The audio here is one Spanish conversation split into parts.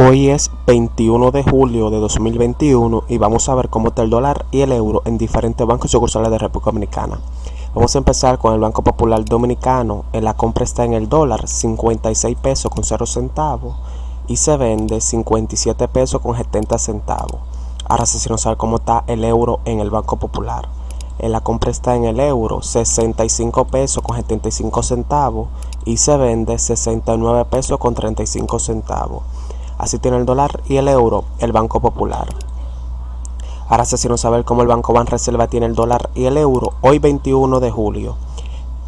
Hoy es 21 de julio de 2021 y vamos a ver cómo está el dólar y el euro en diferentes bancos y sucursales de República Dominicana. Vamos a empezar con el Banco Popular Dominicano. En la compra está en el dólar 56 pesos con 0 centavos y se vende 57 pesos con 70 centavos. Ahora si no sabe cómo está el euro en el Banco Popular. En la compra está en el euro 65 pesos con 75 centavos y se vende 69 pesos con 35 centavos. Así tiene el dólar y el euro el Banco Popular. Ahora se no saber cómo el Banco Reserva tiene el dólar y el euro hoy 21 de julio.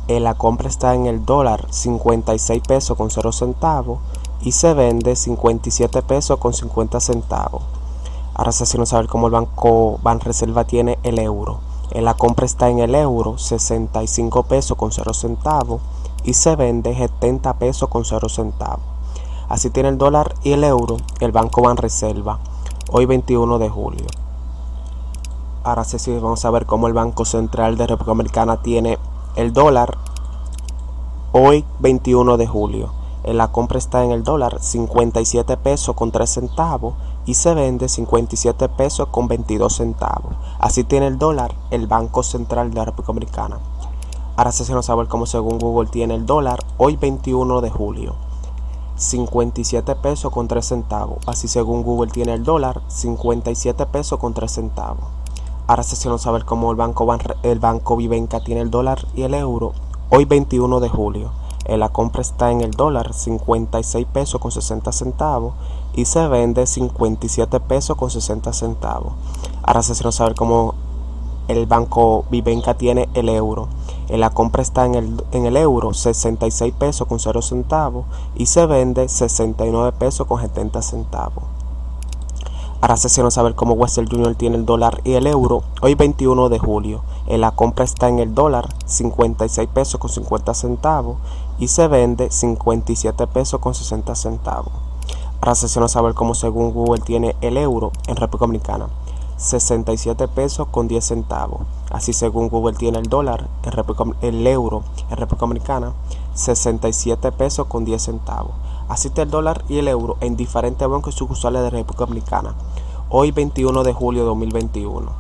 En la compra está en el dólar 56 pesos con 0 centavos y se vende 57 pesos con 50 centavos. Ahora se no saber cómo el Banco Reserva tiene el euro. En la compra está en el euro 65 pesos con 0 centavos y se vende 70 pesos con 0 centavos. Así tiene el dólar y el euro el Banco Reserva hoy 21 de julio. Ahora sí, vamos a ver cómo el Banco Central de República Dominicana tiene el dólar hoy 21 de julio. La compra está en el dólar 57 pesos con 3 centavos y se vende 57 pesos con 22 centavos. Así tiene el dólar el Banco Central de la República Dominicana. Ahora sí, vamos a ver cómo según Google tiene el dólar hoy 21 de julio. 57 pesos con 3 centavos. Así según Google tiene el dólar, 57 pesos con 3 centavos. Ahora se no saber cómo el banco, el banco Vivenca tiene el dólar y el euro. Hoy 21 de julio. En la compra está en el dólar 56 pesos con 60 centavos y se vende 57 pesos con 60 centavos. Ahora se no saber cómo el banco Vivenca tiene el euro. En la compra está en el, en el euro 66 pesos con 0 centavos y se vende 69 pesos con 70 centavos. Ahora se no saber cómo Western Junior tiene el dólar y el euro hoy 21 de julio. En la compra está en el dólar 56 pesos con 50 centavos y se vende 57 pesos con 60 centavos. Ahora se no saber cómo según Google tiene el euro en República Dominicana. 67 pesos con 10 centavos. Así según Google tiene el dólar, el, euro en República Dominicana, 67 pesos con 10 centavos. Así está el dólar y el euro en diferentes bancos y sucursales de República Dominicana. Hoy 21 de julio de 2021.